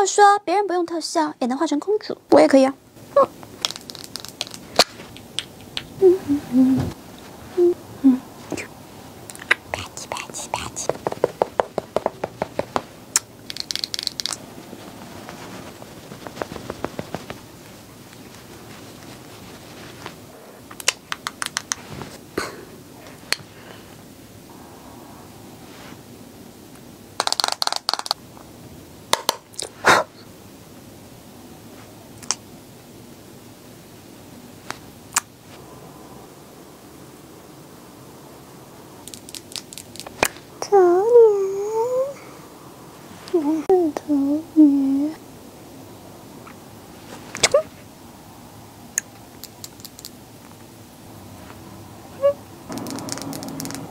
有说别人不用特效也能化成公主，我也可以啊。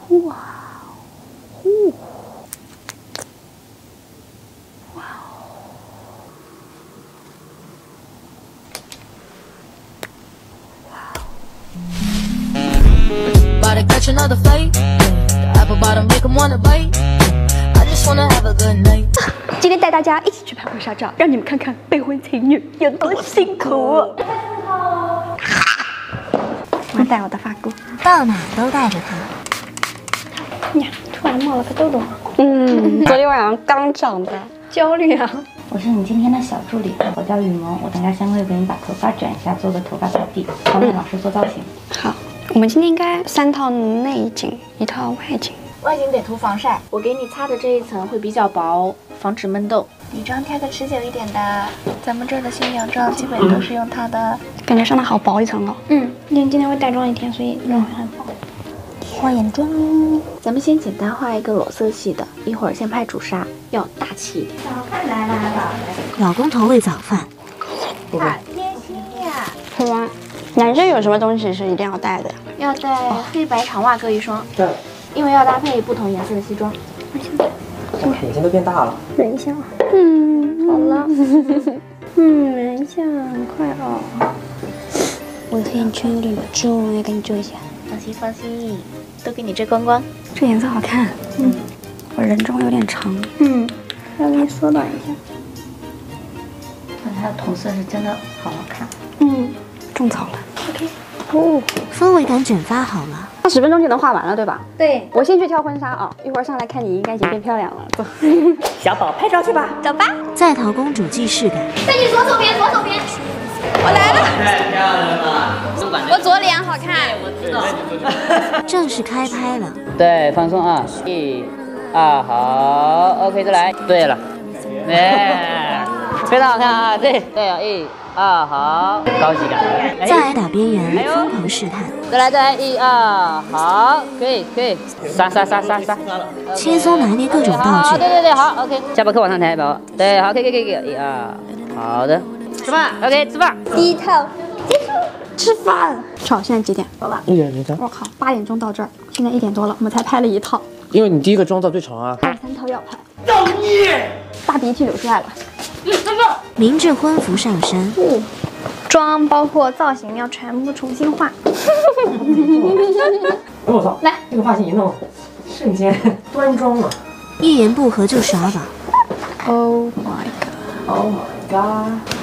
哇，呼，哇哦，About to catch another flight. The apple bottom make 'em wanna bite. I just wanna have a good night. 今天带大家一起去拍婚纱照，让你们看看备婚情侣有多辛苦。我带我的发箍，到哪都带着它。呀，突然冒了个痘痘。嗯，昨天晚上刚长的，焦虑啊。我是你今天的小助理，我叫雨萌，我等下先会给你把头发卷一下，做个头发扫地，方便老师做造型。好，我们今天应该三套内景，一套外景。外景得涂防晒，我给你擦的这一层会比较薄，防止闷痘。底妆挑个持久一点的，咱们这儿的新娘妆基本都是用它的。感觉上的好薄一层哦。嗯，因为今天会带妆一天，所以用会很薄。画眼妆，咱们先简单画一个裸色系的，一会儿先拍主纱，要大气一点。早饭来啦老公头喂早饭，是吗？男生有什么东西是一定要带的呀？要带黑白长袜各一双，对，因为要搭配不同颜色的西装。眼睛都变大了。等一下。嗯，好了。嗯，忍一下，很快哦。我的眼圈有点重，要赶紧遮一下。放心放心，都给你遮光光。这颜色好看。嗯，我人中有点长。嗯，要给你缩短一下。它的同色是真的好好看。嗯，种草了。OK。哦，氛围感卷发好了。那十分钟就能画完了，对吧？对，我先去挑婚纱啊，一会儿上来看你应该已经变漂亮了。走。小宝拍照去吧。走吧。在逃公主既视感，背你左手边，左手边。我来了。太漂亮了。我左脸好看。知道。正式开拍了。对，放松啊，一、二，好，OK，再来。对了，哎，非常好看啊，对对啊，一、二，好，高级感。哎。再来打边缘，疯狂试探，再来再来，一、二，好，可以可以，杀杀杀杀杀，轻松拿捏各种道具，对，对对，好，OK，下巴颏往上抬，宝宝，对，好，可以可以可以，可以。一、二，好的，吃饭，OK，吃饭。第一套结束，吃饭。好，现在几点？一点零三，我靠，八点钟到这儿，现在一点多了，我们才拍了一套，因为你第一个妆造最长啊。还有三套要拍。大鼻涕流出来了。明着婚服上身，妆包括造型要全部重新画。我操，来，这个发型一弄，瞬间端庄了。一言不合就耍宝，Oh my god！Oh my god！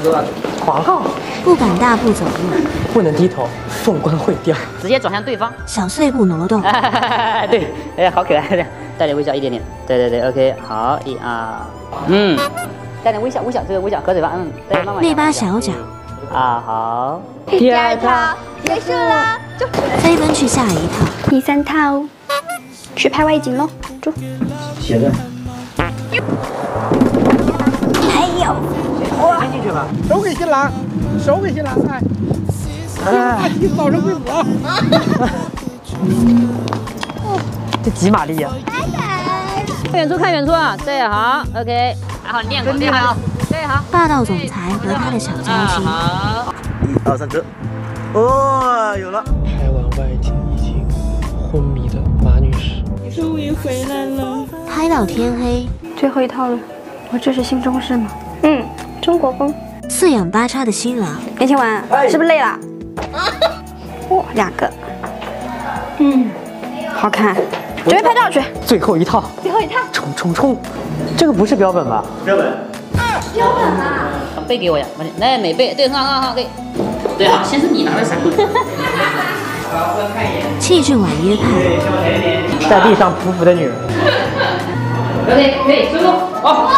走，广告。不敢大步走路，不能低头，凤冠会掉。直接转向对方，小碎步挪动，对，哎，好可爱，带点微笑一点点，对对对，OK，好，一二，嗯，带点微笑，微笑，这个微笑，合嘴巴，嗯，对，慢慢内八小脚，啊，好，第二套，结束了，走。飞奔去下一套，第三套，去拍外景喽，走。写着。还有，先进去吧。手给新郎，手给新郎，哎，大吉早生贵子啊！这几马力啊！远处看远处啊，对，好，OK，还好练过，练好，对，好，霸道总裁和他的小娇，妻，好，一二三折，哦，有了。拍完外景已经昏迷的马女士，终于回来了拍到天黑，最后一套了，我这是新中式吗？嗯，中国风。四仰八叉的新郎。年轻完是不是累了？哇两个。嗯。好看。准备拍照去。最后一套。最后一套。冲冲冲。这个不是标本吧？标本。标本啊。把背给我呀。来那美背。对很好很好好可以对啊先是你拿的伞。气质婉约派。在地上匍匐的女人。ok 可以收工好